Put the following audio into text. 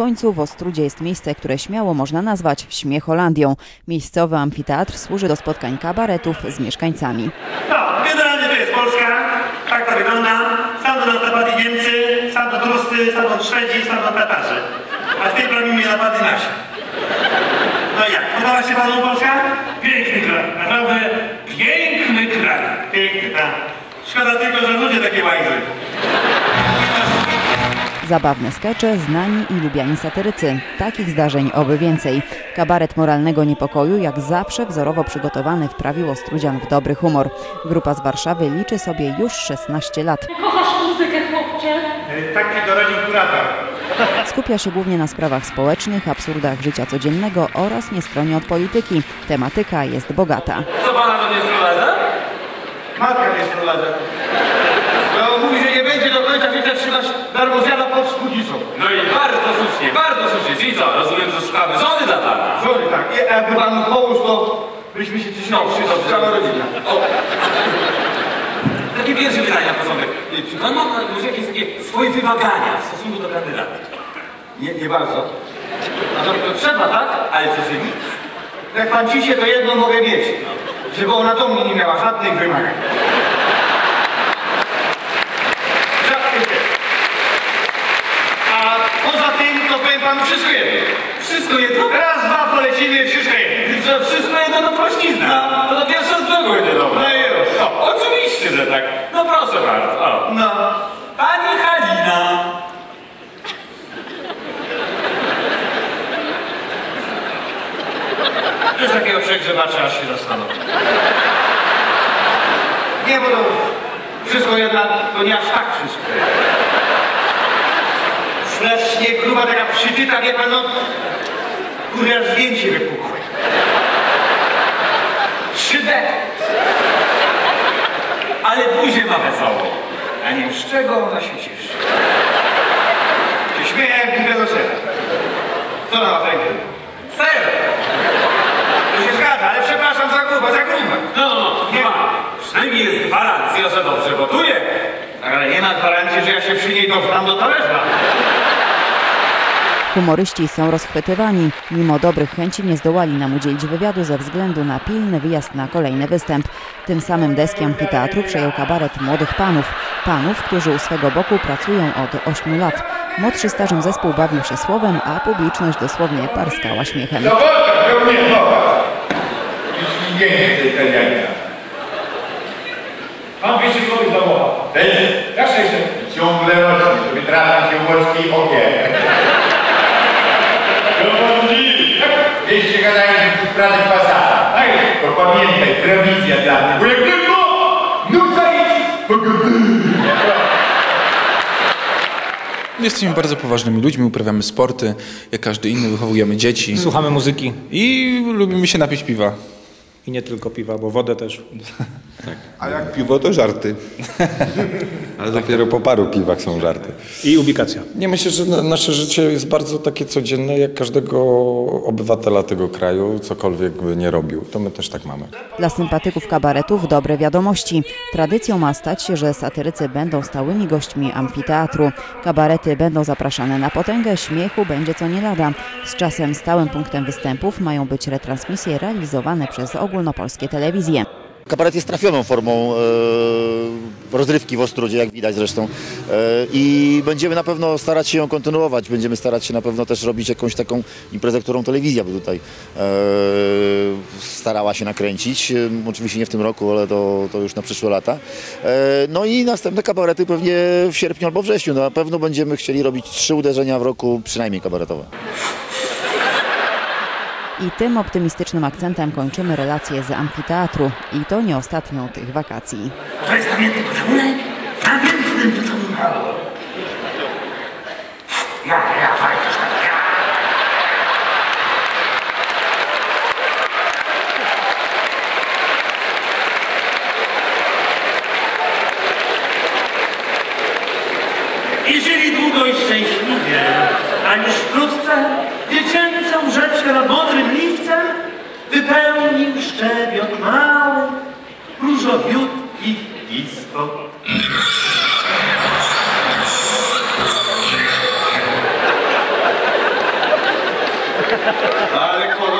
końcu w Ostrudzie jest miejsce, które śmiało można nazwać Śmiecholandią. Miejscowy amfiteatr służy do spotkań kabaretów z mieszkańcami. No, generalnie to jest Polska, tak to wygląda. Stamtąd nas napadli Niemcy, stamtąd Ruscy, stamtąd Szwedzi, stamtąd Tatarzy. A w tej bronimy napadli nasi. No jak, podoba się panu Polska? Piękny kraj, naprawdę piękny kraj. Piękny, tak. Szkoda tylko, że ludzie takie łajzy. Zabawne skecze, znani i lubiani satyrycy. Takich zdarzeń oby więcej. Kabaret moralnego niepokoju, jak zawsze wzorowo przygotowany, wprawił Ostrudzian w dobry humor. Grupa z Warszawy liczy sobie już 16 lat. Kochasz muzykę, chłopcze? Tak się doradził kurator. Skupia się głównie na sprawach społecznych, absurdach życia codziennego oraz nie stroni od polityki. Tematyka jest bogata. Co pana do mnie sprowadza? Matka mnie sprowadza. No mówi, że nie będzie do końca życia trzymać darmozjada pod spódnicą. No i bardzo słusznie, bardzo słusznie. Czyli co, rozumiem, że szukamy żony dla pana. Żony, tak. I jakby pan mógł pomóc, to byśmy się cieszyli. Dobrze, dobrze. Cała rodzina. O. Takie pierwsze pytanie na początek. Czy pan ma może jakieś takie swoje wymagania w stosunku do kandydata? Nie, nie bardzo. A to, to trzeba, tak? Ale co, że nic? Jak pan ciśnie, to jedno mogę mieć. Żeby ona do mnie nie miała żadnych wymagań. Żadnych. A poza powiem panu wszystko jedno. Wszystko jedno? Raz, dwa polecimy, wszystko jedno. Wszystko jedno to prośnizna. To to pierwsza z drugą idzie dobra. No i już. O, oczywiście, że tak. No proszę bardzo. O. No. Pani Halina. Coś takiego przegrzebacze, aż się zastanowię. Nie, bo to wszystko jednak, to nie aż tak wszystko. Strasznie gruba taka przytyta, wie pan, no... Kurde, aż zdjęcie wypukłe. 3D. Ale buzię ma wesoło. A nie wiem, z czego ona się cieszy. Się śmieje jak głupiego sera. Co ona ma w ręku? Ser. To się zgadza, ale przepraszam za gruba, za gruba. No, no, no, nie ma. Przynajmniej jest gwarancja, że dobrze gotuje. Ale nie ma gwarancji, że ja się przy niej dopcham do talerza. Humoryści są rozchwytywani. Mimo dobrych chęci nie zdołali nam udzielić wywiadu ze względu na pilny wyjazd na kolejny występ. Tym samym deski amfiteatru przejął kabaret młodych panów. Panów, którzy u swego boku pracują od 8 lat. Młodszy starzem zespół bawił się słowem, a publiczność dosłownie parskała śmiechem. Zawodka, to mnie mowa. Jeśli nie chce Italianka. Mam 200 zł za mowa. Bez Jak 600? ciągle rośnie, wytrata się łoski ogień. Pamiętaj, prowizja dla mnie. Bo jak tylko, no zajdź, pogody. Jesteśmy bardzo poważnymi ludźmi, uprawiamy sporty, jak każdy inny, wychowujemy dzieci Słuchamy muzyki i lubimy się napić piwa. i nie tylko piwa, bo wodę też. A jak piwo to żarty. Ale dopiero po paru piwach są żarty. I ubikacja. Nie myślę, że na- nasze życie jest bardzo takie codzienne, jak każdego obywatela tego kraju, cokolwiek by nie robił. To my też tak mamy. Dla sympatyków kabaretów dobre wiadomości. Tradycją ma stać się, że satyrycy będą stałymi gośćmi amfiteatru. Kabarety będą zapraszane na potęgę, śmiechu będzie co nie lada. Z czasem stałym punktem występów mają być retransmisje realizowane przez ogólnopolskie telewizje. Kabaret jest trafioną formą e, rozrywki w Ostrudzie, jak widać zresztą. E, I będziemy na pewno starać się ją kontynuować. Będziemy starać się na pewno też robić jakąś taką imprezę, którą telewizja by tutaj e, starała się nakręcić. Oczywiście nie w tym roku, ale to, to już na przyszłe lata. No i następne kabarety pewnie w sierpniu albo wrześniu. Na pewno będziemy chcieli robić trzy uderzenia w roku, przynajmniej kabaretowe. I tym optymistycznym akcentem kończymy relacje z amfiteatru. I to nie ostatnią tych wakacji. To jest namiętny pocałunek? Namiętny pocałunek. Ja, ja, fajnie. ja. I żyli długo i szczęśliwie, aż wkrótce wypełnił szczebiot mały, różowiutkich istot. Ale kolor